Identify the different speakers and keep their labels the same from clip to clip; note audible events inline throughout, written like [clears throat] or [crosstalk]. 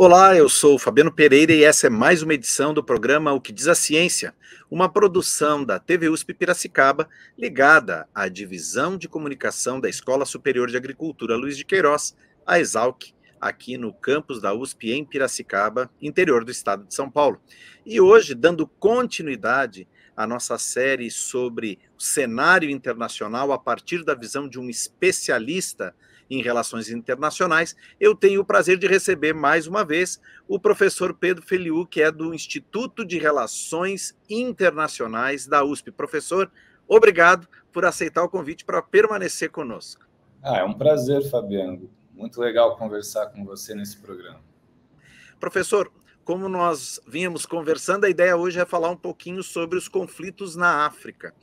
Speaker 1: Olá, eu sou Fabiano Pereira e essa é mais uma edição do programa O que diz a Ciência, uma produção da TV USP Piracicaba, ligada à Divisão de Comunicação da Escola Superior de Agricultura Luiz de Queiroz, a Exalc, aqui no campus da USP em Piracicaba, interior do estado de São Paulo. E hoje, dando continuidade à nossa série sobre o cenário internacional a partir da visão de um especialista em Relações Internacionais, eu tenho o prazer de receber mais uma vez o professor Pedro Feliu, que é do Instituto de Relações Internacionais da USP. Professor, obrigado por aceitar o convite para permanecer conosco.
Speaker 2: Ah, é um prazer, Fabiano. Muito legal conversar com você nesse programa.
Speaker 1: Professor, como nós vínhamos conversando, a ideia hoje é falar um pouquinho sobre os conflitos na África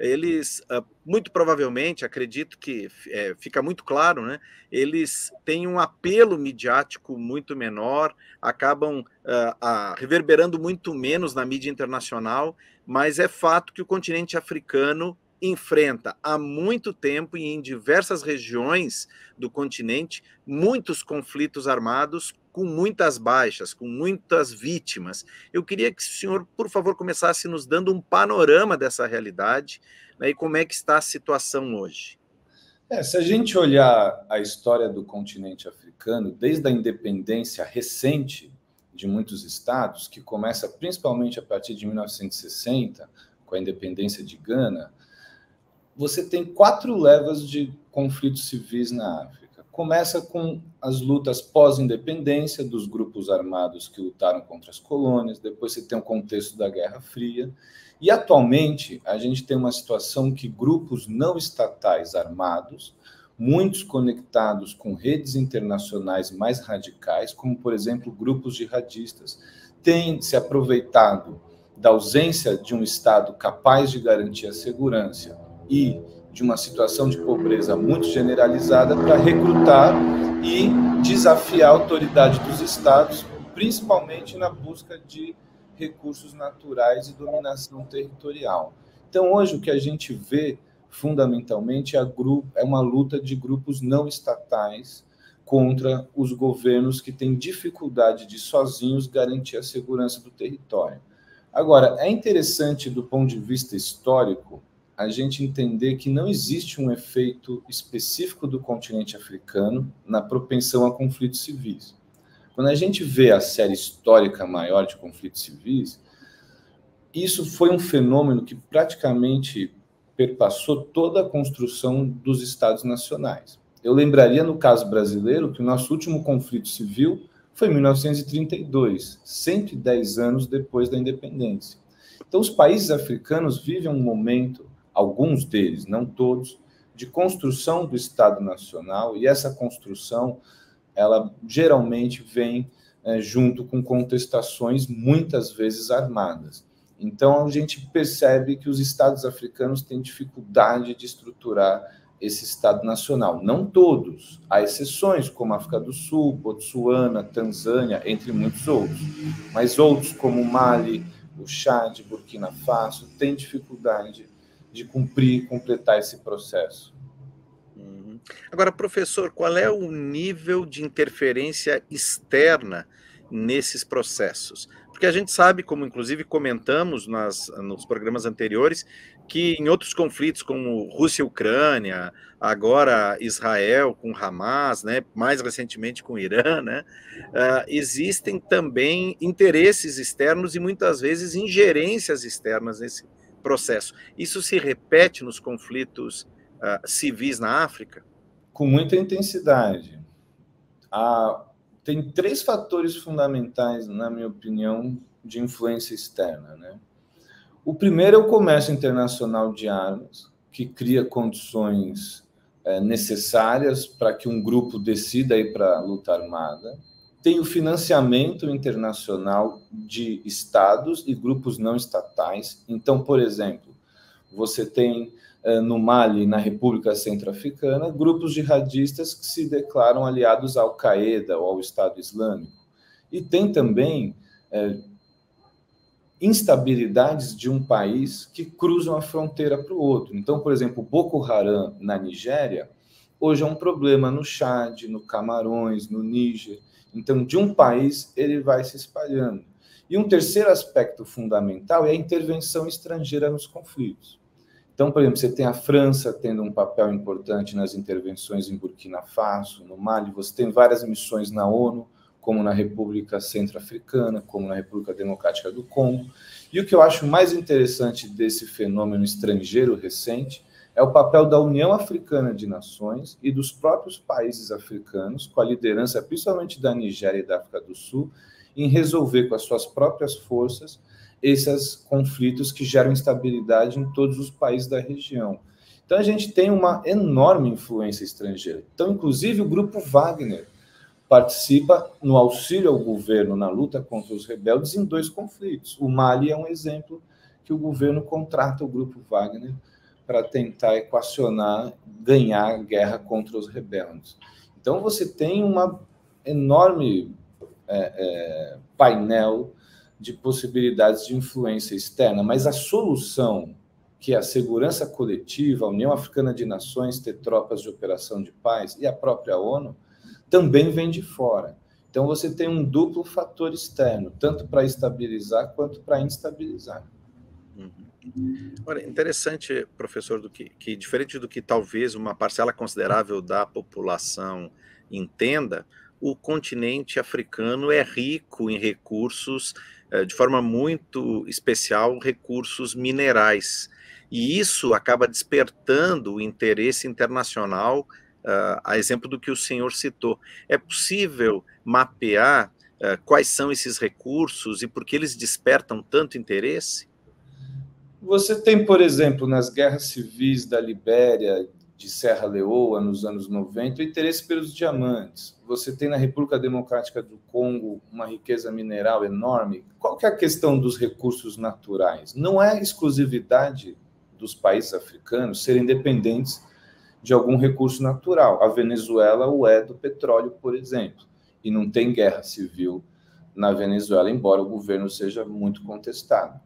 Speaker 1: eles, ah, muito provavelmente, acredito que é, fica muito claro, né? Eles têm um apelo midiático muito menor, acabam uh, reverberando muito menos na mídia internacional, mas é fato que o continente africano enfrenta há muito tempo e em diversas regiões do continente muitos conflitos armados com muitas baixas, com muitas vítimas. Eu queria que o senhor, por favor, começasse nos dando um panorama dessa realidade né, e como é que está a situação hoje.
Speaker 2: É, se a gente olhar a história do continente africano, desde a independência recente de muitos estados, que começa principalmente a partir de 1960, com a independência de Gana, você tem quatro levas de conflitos civis na África. Começa com as lutas pós-independência dos grupos armados que lutaram contra as colônias, depois você tem o contexto da Guerra Fria, e atualmente a gente tem uma situação que grupos não estatais armados, muitos conectados com redes internacionais mais radicais, como por exemplo grupos jihadistas, têm se aproveitado da ausência de um Estado capaz de garantir a segurança e de uma situação de pobreza muito generalizada para recrutar e desafiar a autoridade dos estados, principalmente na busca de recursos naturais e dominação territorial. Então, hoje, o que a gente vê, fundamentalmente, é, é uma luta de grupos não estatais contra os governos que têm dificuldade de sozinhos garantir a segurança do território. Agora, é interessante, do ponto de vista histórico, a gente entender que não existe um efeito específico do continente africano na propensão a conflitos civis. Quando a gente vê a série histórica maior de conflitos civis, isso foi um fenômeno que praticamente perpassou toda a construção dos estados nacionais. Eu lembraria, no caso brasileiro, que o nosso último conflito civil foi em 1932, 110 anos depois da independência. Então, os países africanos vivem um momento alguns deles, não todos, de construção do Estado Nacional, e essa construção, ela geralmente vem é, junto com contestações, muitas vezes armadas. Então, a gente percebe que os Estados africanos têm dificuldade de estruturar esse Estado Nacional. Não todos, há exceções, como África do Sul, Botsuana, Tanzânia, entre muitos outros. Mas outros, como Mali, o Chad, Burkina Faso, têm dificuldade de cumprir, completar esse processo.
Speaker 1: Uhum. Agora, professor, qual é o nível de interferência externa nesses processos? Porque a gente sabe, como inclusive comentamos nas, nos programas anteriores, que em outros conflitos, como Rússia e Ucrânia, agora Israel com Hamas, né, mais recentemente com Irã, né, uh, existem também interesses externos e muitas vezes ingerências externas nesse, processo. Isso se repete nos conflitos uh, civis na África?
Speaker 2: Com muita intensidade. Tem três fatores fundamentais, na minha opinião, de influência externa. Né? O primeiro é o comércio internacional de armas, que cria condições é, necessárias para que um grupo decida ir para a luta armada tem o financiamento internacional de estados e grupos não estatais. Então, por exemplo, você tem eh, no Mali, na República Centro-Africana, grupos jihadistas que se declaram aliados à Al-Qaeda ou ao Estado Islâmico. E tem também é, instabilidades de um país que cruzam a fronteira para o outro. Então, por exemplo, Boko Haram na Nigéria hoje é um problema no Chad, no Camarões, no Níger. Então, de um país, ele vai se espalhando. E um terceiro aspecto fundamental é a intervenção estrangeira nos conflitos. Então, por exemplo, você tem a França tendo um papel importante nas intervenções em Burkina Faso, no Mali, você tem várias missões na ONU, como na República Centro-Africana, como na República Democrática do Congo. E o que eu acho mais interessante desse fenômeno estrangeiro recente é o papel da União Africana de Nações e dos próprios países africanos, com a liderança principalmente da Nigéria e da África do Sul, em resolver com as suas próprias forças esses conflitos que geram instabilidade em todos os países da região. Então a gente tem uma enorme influência estrangeira. Então, inclusive, o grupo Wagner participa no auxílio ao governo na luta contra os rebeldes em dois conflitos. O Mali é um exemplo que o governo contrata o grupo Wagner para tentar equacionar, ganhar a guerra contra os rebeldes. Então você tem uma enorme é, é, painel de possibilidades de influência externa, mas a solução que é a segurança coletiva, a União Africana de Nações ter tropas de operação de paz e a própria ONU também vem de fora. Então você tem um duplo fator externo, tanto para estabilizar quanto para instabilizar.
Speaker 1: Uhum. Olha, interessante, professor, do que, que diferente do que talvez uma parcela considerável da população entenda, o continente africano é rico em recursos, eh, de forma muito especial, recursos minerais. E isso acaba despertando o interesse internacional, uh, a exemplo do que o senhor citou. É possível mapear uh, quais são esses recursos e por que eles despertam tanto interesse?
Speaker 2: Você tem, por exemplo, nas guerras civis da Libéria, de Serra Leoa, nos anos 90, o interesse pelos diamantes. Você tem na República Democrática do Congo uma riqueza mineral enorme. Qual que é a questão dos recursos naturais? Não é exclusividade dos países africanos serem dependentes de algum recurso natural. A Venezuela o é do petróleo, por exemplo, e não tem guerra civil na Venezuela, embora o governo seja muito contestado.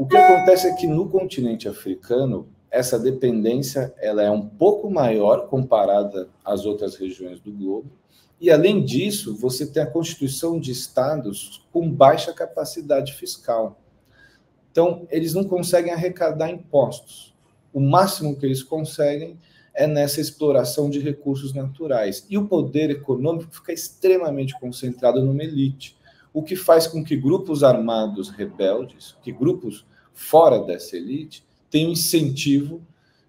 Speaker 2: O que acontece é que no continente africano, essa dependência ela é um pouco maior comparada às outras regiões do globo, e além disso, você tem a constituição de estados com baixa capacidade fiscal. Então, eles não conseguem arrecadar impostos. O máximo que eles conseguem é nessa exploração de recursos naturais. E o poder econômico fica extremamente concentrado numa elite, o que faz com que grupos armados rebeldes, que grupos fora dessa elite, tem um incentivo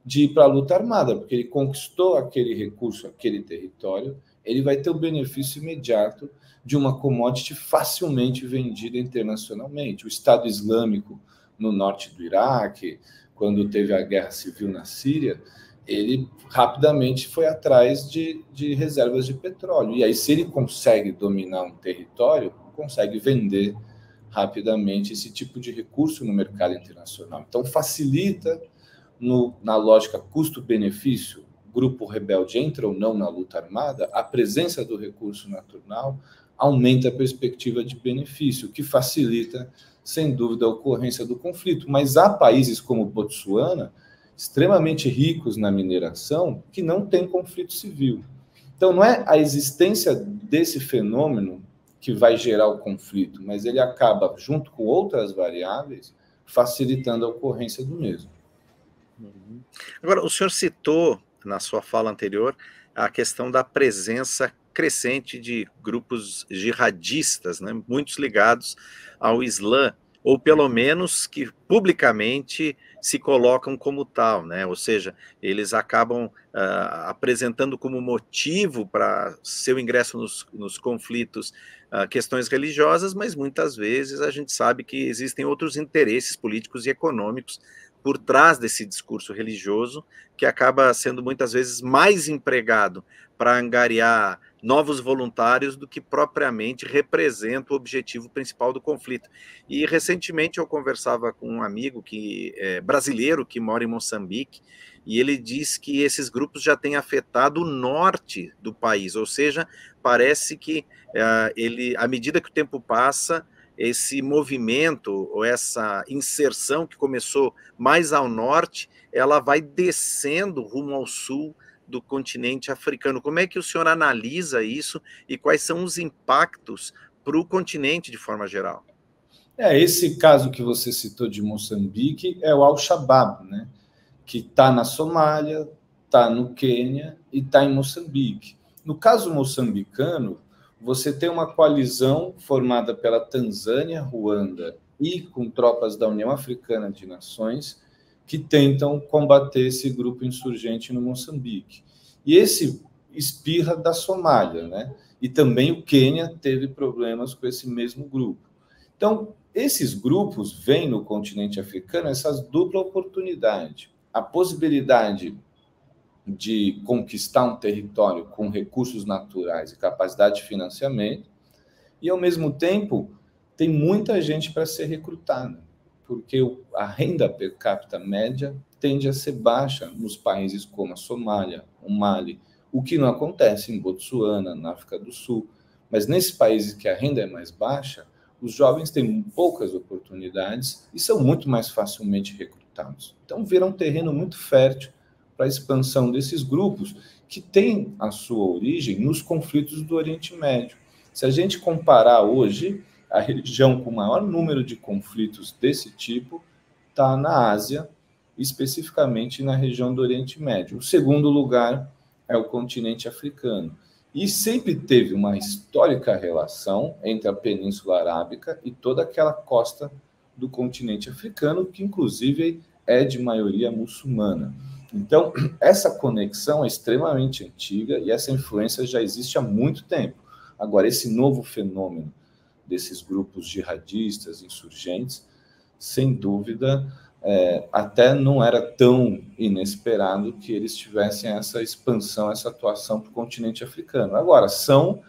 Speaker 2: de ir para a luta armada, porque ele conquistou aquele recurso, aquele território, ele vai ter o benefício imediato de uma commodity facilmente vendida internacionalmente. O Estado Islâmico no norte do Iraque, quando teve a guerra civil na Síria, ele rapidamente foi atrás de, de reservas de petróleo. E aí, se ele consegue dominar um território, consegue vender rapidamente esse tipo de recurso no mercado internacional. Então, facilita no, na lógica custo-benefício, grupo rebelde entra ou não na luta armada, a presença do recurso natural aumenta a perspectiva de benefício, que facilita, sem dúvida, a ocorrência do conflito. Mas há países como Botsuana, extremamente ricos na mineração, que não têm conflito civil. Então, não é a existência desse fenômeno que vai gerar o conflito, mas ele acaba, junto com outras variáveis, facilitando a ocorrência do mesmo.
Speaker 1: Uhum. Agora, o senhor citou na sua fala anterior a questão da presença crescente de grupos jihadistas, né, muitos ligados ao Islã, ou pelo menos que publicamente se colocam como tal, né? Ou seja, eles acabam uh, apresentando como motivo para seu ingresso nos, nos conflitos uh, questões religiosas, mas muitas vezes a gente sabe que existem outros interesses políticos e econômicos por trás desse discurso religioso, que acaba sendo muitas vezes mais empregado para angariar novos voluntários do que propriamente representa o objetivo principal do conflito. E recentemente eu conversava com um amigo que é brasileiro que mora em Moçambique e ele diz que esses grupos já têm afetado o norte do país, ou seja, parece que uh, ele, à medida que o tempo passa, esse movimento ou essa inserção que começou mais ao norte, ela vai descendo rumo ao sul do continente africano. Como é que o senhor analisa isso e quais são os impactos para o continente de forma geral?
Speaker 2: É, esse caso que você citou de Moçambique é o Al-Shabaab, né? que está na Somália, está no Quênia e está em Moçambique. No caso moçambicano, você tem uma coalizão formada pela Tanzânia, Ruanda e com tropas da União Africana de Nações que tentam combater esse grupo insurgente no Moçambique. E esse espirra da Somália, né? E também o Quênia teve problemas com esse mesmo grupo. Então, esses grupos veem no continente africano essa dupla oportunidade. A possibilidade de conquistar um território com recursos naturais e capacidade de financiamento, e ao mesmo tempo tem muita gente para ser recrutada, porque a renda per capita média tende a ser baixa nos países como a Somália, o Mali, o que não acontece em Botsuana, na África do Sul. Mas nesses países que a renda é mais baixa, os jovens têm poucas oportunidades e são muito mais facilmente recrutados. Então, vira um terreno muito fértil para a expansão desses grupos que têm a sua origem nos conflitos do Oriente Médio. Se a gente comparar hoje, a região com maior número de conflitos desse tipo está na Ásia, especificamente na região do Oriente Médio. O segundo lugar é o continente africano. E sempre teve uma histórica relação entre a Península Arábica e toda aquela costa do continente africano, que inclusive é de maioria muçulmana. Então, [clears throat] essa conexão é extremamente antiga e essa influência já existe há muito tempo. Agora, esse novo fenômeno desses grupos jihadistas, insurgentes, sem dúvida, é, até não era tão inesperado que eles tivessem essa expansão, essa atuação para o continente africano. Agora, são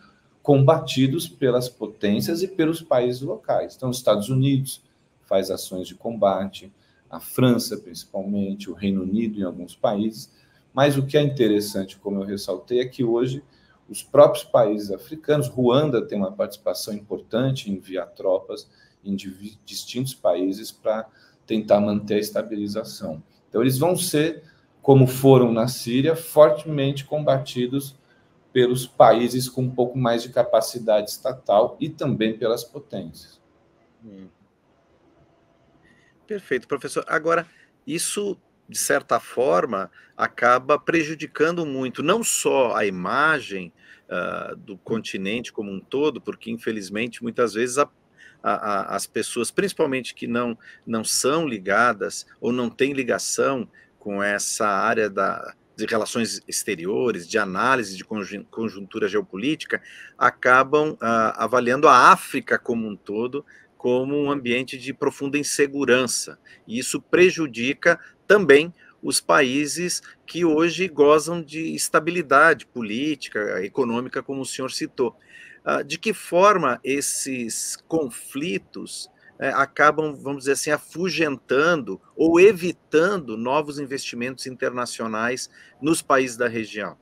Speaker 2: combatidos pelas potências e pelos países locais. Então, os Estados Unidos faz ações de combate, a França, principalmente, o Reino Unido em alguns países. Mas o que é interessante, como eu ressaltei, é que hoje os próprios países africanos, Ruanda tem uma participação importante em enviar tropas em distintos países para tentar manter a estabilização. Então, eles vão ser, como foram na Síria, fortemente combatidos pelos países com um pouco mais de capacidade estatal e também pelas potências. Hum.
Speaker 1: Perfeito, professor. Agora, isso, de certa forma, acaba prejudicando muito não só a imagem uh, do continente como um todo, porque, infelizmente, muitas vezes a, a, a, as pessoas, principalmente que não, não são ligadas ou não têm ligação com essa área da, de relações exteriores, de análise de conjuntura geopolítica, acabam uh, avaliando a África como um todo como um ambiente de profunda insegurança. E isso prejudica também os países que hoje gozam de estabilidade política, econômica, como o senhor citou. Ah, de que forma esses conflitos né, acabam, vamos dizer assim, afugentando ou evitando novos investimentos internacionais nos países da região?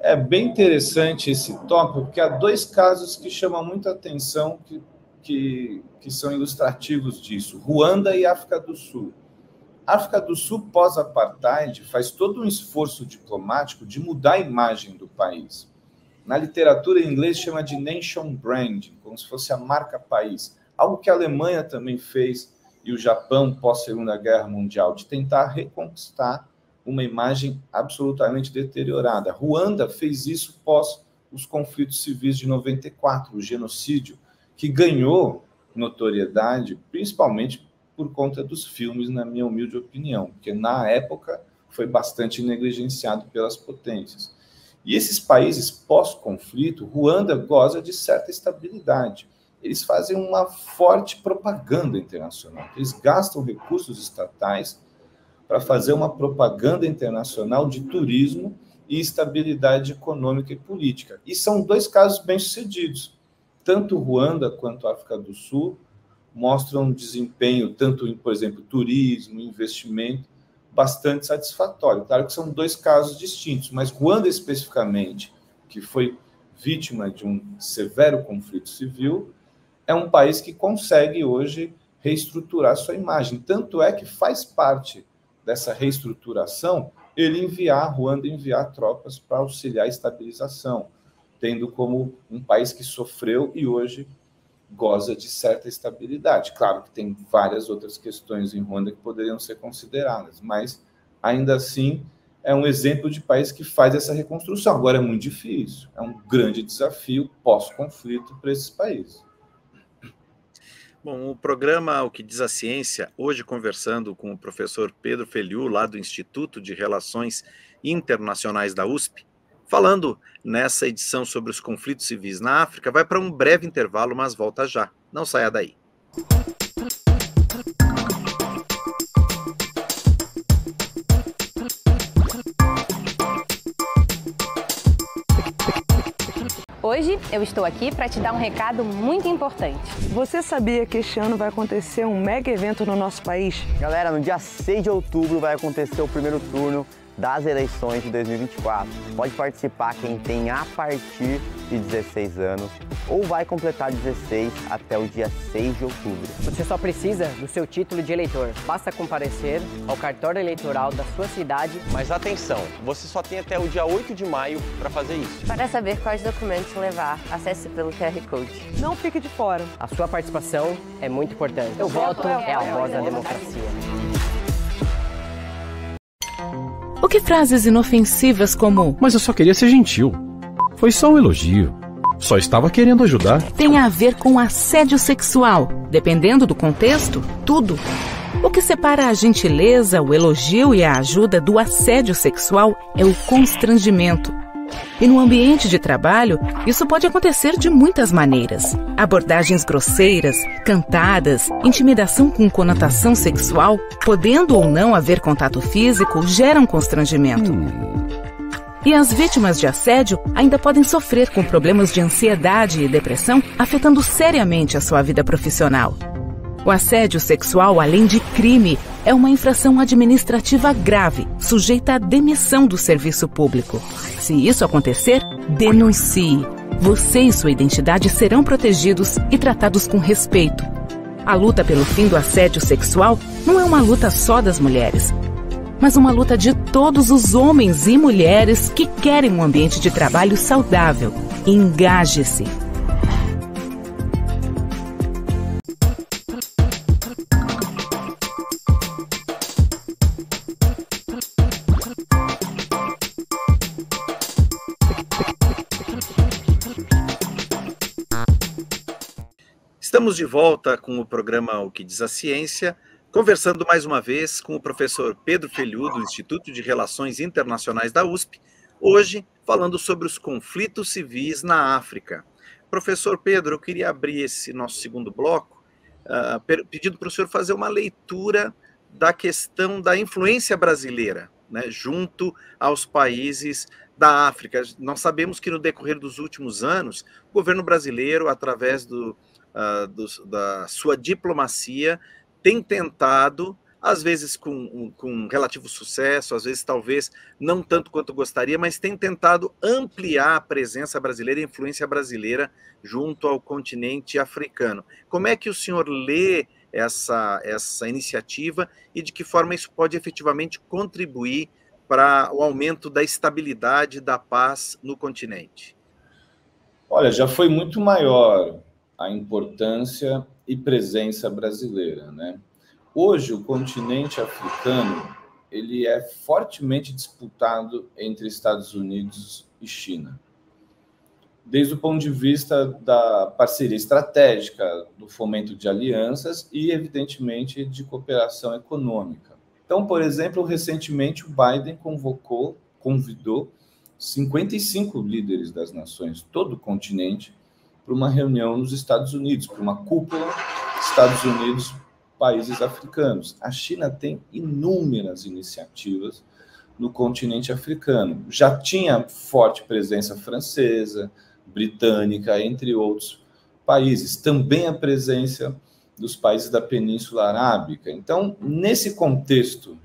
Speaker 2: É bem interessante esse tópico, porque há dois casos que chamam muita atenção, que que, que são ilustrativos disso: Ruanda e África do Sul. África do Sul, pós-apartheid, faz todo um esforço diplomático de mudar a imagem do país. Na literatura em inglês chama de nation branding, como se fosse a marca país. Algo que a Alemanha também fez e o Japão pós-Segunda Guerra Mundial, de tentar reconquistar uma imagem absolutamente deteriorada. Ruanda fez isso pós os conflitos civis de 94, o genocídio que ganhou notoriedade principalmente por conta dos filmes, na minha humilde opinião, porque na época foi bastante negligenciado pelas potências. E esses países pós-conflito, Ruanda goza de certa estabilidade. Eles fazem uma forte propaganda internacional. Eles gastam recursos estatais para fazer uma propaganda internacional de turismo e estabilidade econômica e política. E são dois casos bem-sucedidos tanto Ruanda quanto África do Sul mostram um desempenho, tanto em, por exemplo, turismo, investimento, bastante satisfatório. Claro que são dois casos distintos, mas Ruanda especificamente, que foi vítima de um severo conflito civil, é um país que consegue hoje reestruturar sua imagem. Tanto é que faz parte dessa reestruturação ele enviar, Ruanda enviar tropas para auxiliar a estabilização, tendo como um país que sofreu e hoje goza de certa estabilidade. Claro que tem várias outras questões em Ruanda que poderiam ser consideradas, mas ainda assim é um exemplo de país que faz essa reconstrução. Agora é muito difícil, é um grande desafio pós-conflito para esses países.
Speaker 1: Bom, o programa O que diz a ciência, hoje conversando com o professor Pedro Feliu, lá do Instituto de Relações Internacionais da USP, falando nessa edição sobre os conflitos civis na África, vai para um breve intervalo, mas volta já. Não saia daí.
Speaker 3: Hoje eu estou aqui para te dar um recado muito importante.
Speaker 4: Você sabia que este ano vai acontecer um mega evento no nosso país?
Speaker 5: Galera, no dia 6 de outubro vai acontecer o primeiro turno das eleições de 2024. Pode participar quem tem a partir de 16 anos ou vai completar 16 até o dia 6 de outubro.
Speaker 6: Você só precisa do seu título de eleitor. Basta comparecer ao cartório eleitoral da sua cidade.
Speaker 5: Mas atenção, você só tem até o dia 8 de maio para fazer isso.
Speaker 7: Para saber quais documentos levar, acesse pelo QR Code.
Speaker 4: Não fique de fora.
Speaker 6: A sua participação é muito importante. O voto é a voz da democracia.
Speaker 8: O que frases inofensivas como
Speaker 9: Mas eu só queria ser gentil. Foi só um elogio. Só estava querendo ajudar.
Speaker 8: Tem a ver com assédio sexual. Dependendo do contexto, tudo. O que separa a gentileza, o elogio e a ajuda do assédio sexual é o constrangimento. E no ambiente de trabalho, isso pode acontecer de muitas maneiras. Abordagens grosseiras, cantadas, intimidação com conotação sexual, podendo ou não haver contato físico, geram constrangimento. E as vítimas de assédio ainda podem sofrer com problemas de ansiedade e depressão, afetando seriamente a sua vida profissional. O assédio sexual, além de crime, é uma infração administrativa grave, sujeita à demissão do serviço público. Se isso acontecer, denuncie. Você e sua identidade serão protegidos e tratados com respeito. A luta pelo fim do assédio sexual não é uma luta só das mulheres, mas uma luta de todos os homens e mulheres que querem um ambiente de trabalho saudável. Engaje-se.
Speaker 1: Estamos de volta com o programa O que diz a ciência, conversando mais uma vez com o professor Pedro Feliu, do Instituto de Relações Internacionais da USP, hoje falando sobre os conflitos civis na África. Professor Pedro, eu queria abrir esse nosso segundo bloco, uh, pedindo para o senhor fazer uma leitura da questão da influência brasileira, né, junto aos países da África. Nós sabemos que no decorrer dos últimos anos, o governo brasileiro, através do uh, do, da sua diplomacia, tem tentado, às vezes com, com relativo sucesso, às vezes talvez não tanto quanto gostaria, mas tem tentado ampliar a presença brasileira, a influência brasileira junto ao continente africano. Como é que o senhor lê essa, essa iniciativa e de que forma isso pode efetivamente contribuir para o aumento da estabilidade da paz no continente?
Speaker 2: Olha, já foi muito maior a importância e presença brasileira, né? Hoje o continente africano ele é fortemente disputado entre Estados Unidos e China. Desde o ponto de vista da parceria estratégica, do fomento de alianças e, evidentemente, de cooperação econômica. Então, por exemplo, recentemente o Biden convocou, convidou 55 líderes das nações, todo o continente, para uma reunião nos Estados Unidos, para uma cúpula Estados Unidos, países africanos. A China tem inúmeras iniciativas no continente africano. Já tinha forte presença francesa, britânica, entre outros países. Também a presença dos países da Península Arábica. Então, nesse contexto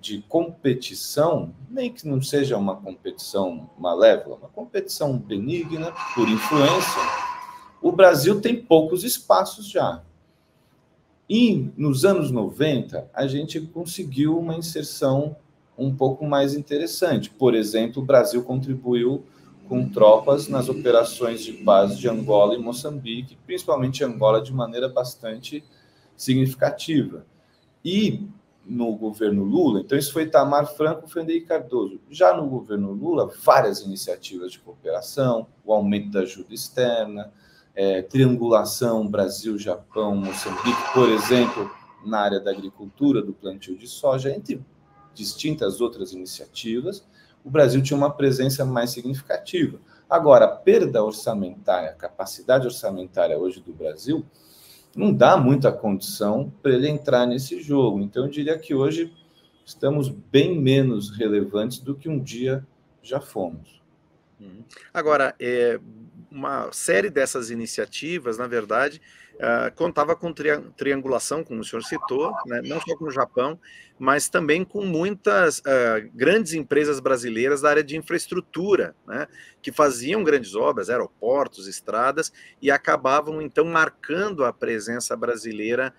Speaker 2: de competição, nem que não seja uma competição malévola, uma competição benigna, por influência, o Brasil tem poucos espaços já. E nos anos 90, a gente conseguiu uma inserção um pouco mais interessante. Por exemplo, o Brasil contribuiu com tropas nas operações de paz de Angola e Moçambique, principalmente Angola, de maneira bastante significativa. E no governo Lula, então isso foi Tamar Franco, Fendei Cardoso. Já no governo Lula, várias iniciativas de cooperação, o aumento da ajuda externa, é, triangulação Brasil-Japão, Moçambique, por exemplo, na área da agricultura, do plantio de soja, entre distintas outras iniciativas, o Brasil tinha uma presença mais significativa. Agora, a perda orçamentária, a capacidade orçamentária hoje do Brasil, não dá muita condição para ele entrar nesse jogo. Então, eu diria que hoje estamos bem menos relevantes do que um dia já fomos.
Speaker 1: Uhum. Agora, é, uma série dessas iniciativas, na verdade, uh, contava com tri triangulação, como o senhor citou, né, não só com o Japão, mas também com muitas uh, grandes empresas brasileiras da área de infraestrutura, né, que faziam grandes obras, aeroportos, estradas, e acabavam então marcando a presença brasileira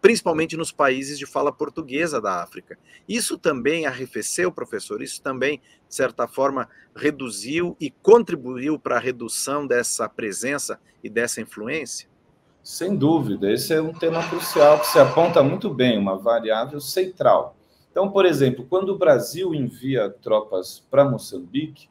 Speaker 1: principalmente nos países de fala portuguesa da África. Isso também arrefeceu, professor? Isso também, de certa forma, reduziu e contribuiu para a redução dessa presença e dessa influência?
Speaker 2: Sem dúvida, esse é um tema crucial que se aponta muito bem, uma variável central. Então, por exemplo, quando o Brasil envia tropas para Moçambique,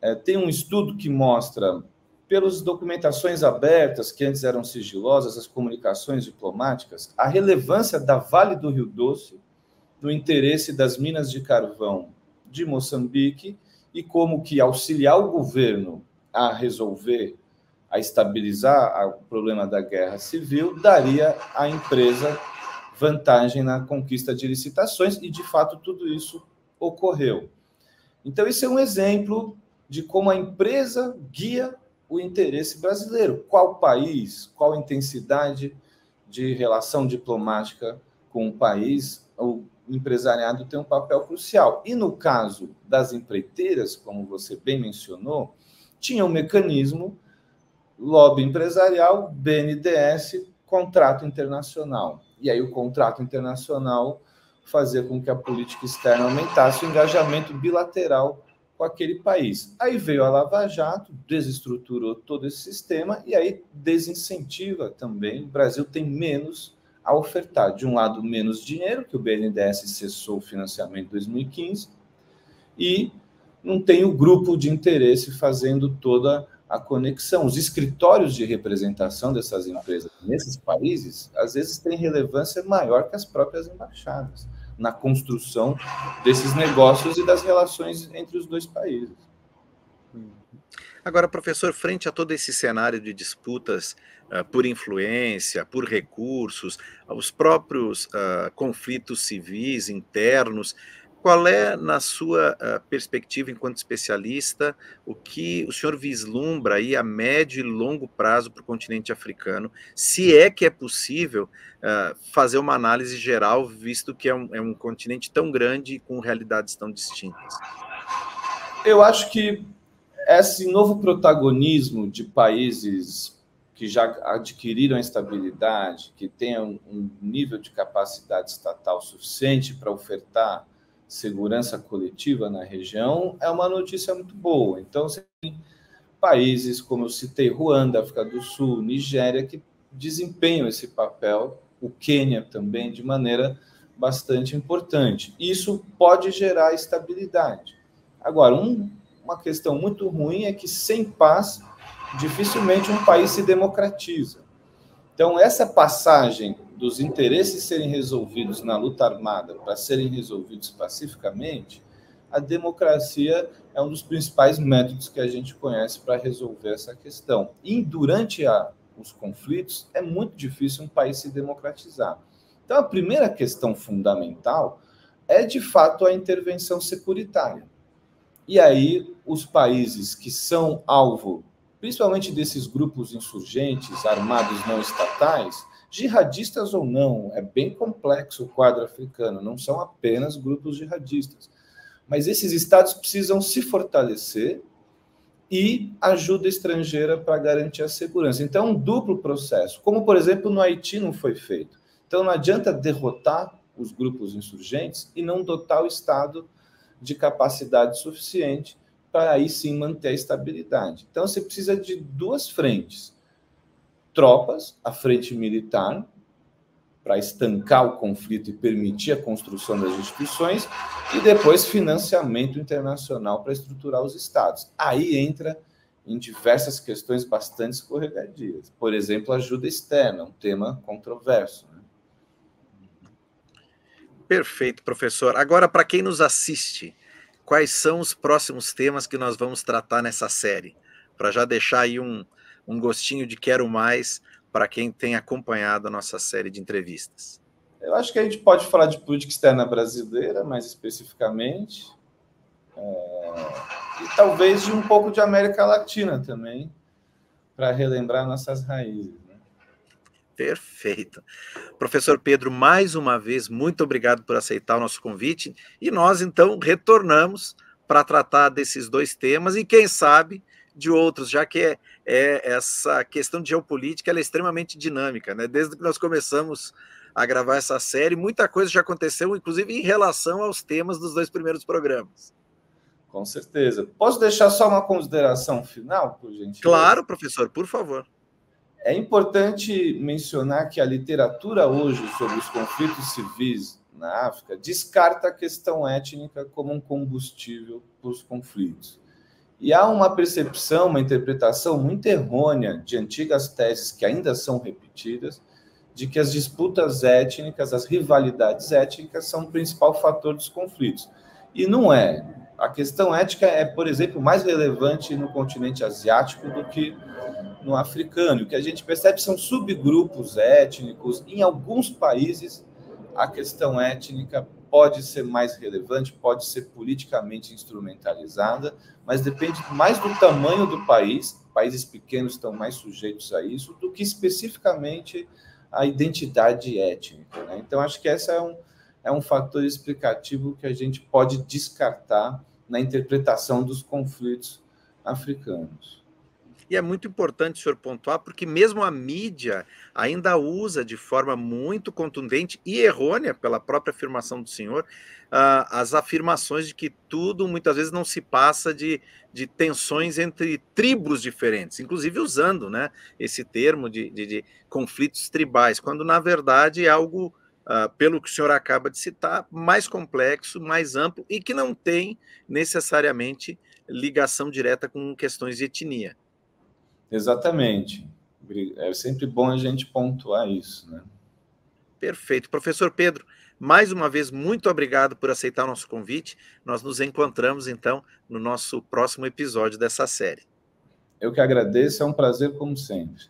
Speaker 2: é, tem um estudo que mostra, pelas documentações abertas, que antes eram sigilosas, as comunicações diplomáticas, a relevância da Vale do Rio Doce no interesse das minas de carvão de Moçambique e como que auxiliar o governo a resolver a estabilizar o problema da guerra civil, daria à empresa vantagem na conquista de licitações, e de fato tudo isso ocorreu. Então, isso é um exemplo de como a empresa guia o interesse brasileiro. Qual país, qual intensidade de relação diplomática com o país, o empresariado tem um papel crucial. E no caso das empreiteiras, como você bem mencionou, tinha um mecanismo lobby empresarial, BNDES, contrato internacional. E aí o contrato internacional fazia com que a política externa aumentasse o engajamento bilateral com aquele país. Aí veio a Lava Jato, desestruturou todo esse sistema e aí desincentiva também. O Brasil tem menos a ofertar. De um lado, menos dinheiro, que o BNDES cessou o financiamento em 2015, e não tem o grupo de interesse fazendo toda a conexão. Os escritórios de representação dessas empresas nesses países, às vezes, têm relevância maior que as próprias embaixadas na construção desses negócios e das relações entre os dois países.
Speaker 1: Agora, professor, frente a todo esse cenário de disputas uh, por influência, por recursos, os próprios uh, conflitos civis internos, qual é, na sua uh, perspectiva enquanto especialista, o que o senhor vislumbra aí a médio e longo prazo para o continente africano, se é que é possível uh, fazer uma análise geral, visto que é um, é um continente tão grande e com realidades tão distintas?
Speaker 2: Eu acho que esse novo protagonismo de países que já adquiriram a estabilidade, que tenham um nível de capacidade estatal suficiente para ofertar segurança coletiva na região é uma notícia muito boa. Então, tem países, como eu citei, Ruanda, África do Sul, Nigéria, que desempenham esse papel, o Quênia também, de maneira bastante importante. Isso pode gerar estabilidade. Agora, um, uma questão muito ruim é que sem paz, dificilmente um país se democratiza. Então, essa passagem dos interesses serem resolvidos na luta armada para serem resolvidos pacificamente, a democracia é um dos principais métodos que a gente conhece para resolver essa questão. E durante a, os conflitos, é muito difícil um país se democratizar. Então, a primeira questão fundamental é, de fato, a intervenção securitária. E aí, os países que são alvo, principalmente desses grupos insurgentes, armados não estatais, Jihadistas ou não, é bem complexo o quadro africano, não são apenas grupos jihadistas. Mas esses estados precisam se fortalecer e ajuda estrangeira para garantir a segurança. Então, é um duplo processo, como, por exemplo, no Haiti não foi feito. Então, não adianta derrotar os grupos insurgentes e não dotar o Estado de capacidade suficiente para aí sim manter a estabilidade. Então você precisa de duas frentes: tropas, a frente militar, para estancar o conflito e permitir a construção das instituições, e depois financiamento internacional para estruturar os estados. Aí entra em diversas questões bastante escorregadias. Por exemplo, ajuda externa, um tema controverso. Né?
Speaker 1: Perfeito, professor. Agora, para quem nos assiste, quais são os próximos temas que nós vamos tratar nessa série? Para já deixar aí um, um gostinho de quero mais para quem tem acompanhado a nossa série de entrevistas.
Speaker 2: Eu acho que a gente pode falar de política externa brasileira, mais especificamente, é... e talvez de um pouco de América Latina também, para relembrar nossas raízes.
Speaker 1: Perfeito. Professor Pedro, mais uma vez, muito obrigado por aceitar o nosso convite. E nós, então, retornamos para tratar desses dois temas e, quem sabe, de outros, já que é, é essa questão de geopolítica é extremamente dinâmica. Né? Desde que nós começamos a gravar essa série, muita coisa já aconteceu, inclusive em relação aos temas dos dois primeiros programas.
Speaker 2: Com certeza. Posso deixar só uma consideração final, por gentileza?
Speaker 1: Claro, professor, por favor.
Speaker 2: É importante mencionar que a literatura hoje sobre os conflitos civis na África descarta a questão étnica como um combustível para os conflitos. E há uma percepção, uma interpretação muito errônea de antigas teses que ainda são repetidas, de que as disputas étnicas, as rivalidades étnicas são o principal fator dos conflitos. E não é. A questão ética é, por exemplo, mais relevante no continente asiático do que no africano. O que a gente percebe são subgrupos étnicos. Em alguns países, a questão étnica pode ser mais relevante, pode ser politicamente instrumentalizada, mas depende mais do tamanho do país. Países pequenos estão mais sujeitos a isso do que especificamente a identidade étnica. Né? Então, acho que esse é um, é um fator explicativo que a gente pode descartar na interpretação dos conflitos africanos.
Speaker 1: E é muito importante o senhor pontuar, porque mesmo a mídia ainda usa de forma muito contundente e errônea, pela própria afirmação do senhor, uh, as afirmações de que tudo muitas vezes não se passa de, de tensões entre tribos diferentes, inclusive usando né, esse termo de, de, de conflitos tribais, quando na verdade é algo. Uh, pelo que o senhor acaba de citar, mais complexo, mais amplo e que não tem necessariamente ligação direta com questões de etnia.
Speaker 2: Exatamente. É sempre bom a gente pontuar isso, né?
Speaker 1: Perfeito. Professor Pedro, mais uma vez, muito obrigado por aceitar o nosso convite. Nós nos encontramos, então, no nosso próximo episódio dessa série.
Speaker 2: Eu que agradeço, é um prazer, como sempre.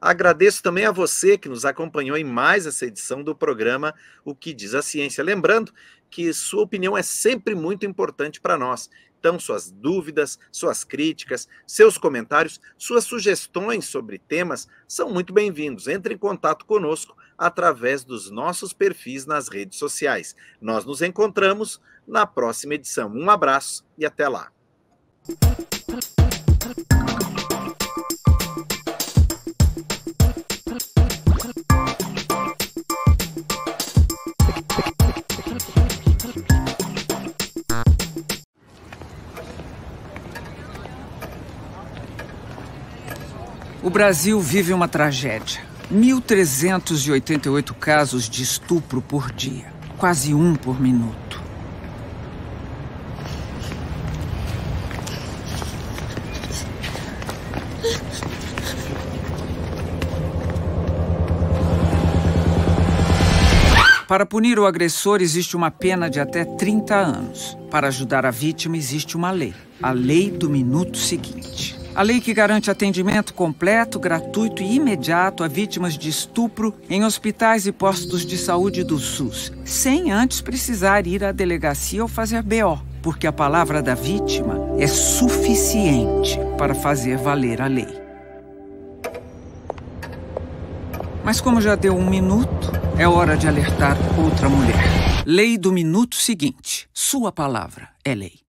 Speaker 1: Agradeço também a você que nos acompanhou em mais essa edição do programa O que Diz a Ciência. Lembrando que sua opinião é sempre muito importante para nós então, suas dúvidas, suas críticas, seus comentários, suas sugestões sobre temas são muito bem-vindos. Entre em contato conosco através dos nossos perfis nas redes sociais. Nós nos encontramos na próxima edição. Um abraço e até lá.
Speaker 10: O Brasil vive uma tragédia. 1.388 casos de estupro por dia, quase um por minuto. Para punir o agressor, existe uma pena de até 30 anos. Para ajudar a vítima, existe uma lei a lei do minuto seguinte. A lei que garante atendimento completo, gratuito e imediato a vítimas de estupro em hospitais e postos de saúde do SUS, sem antes precisar ir à delegacia ou fazer BO, porque a palavra da vítima é suficiente para fazer valer a lei. Mas como já deu um minuto, é hora de alertar outra mulher. Lei do minuto seguinte. Sua palavra é lei.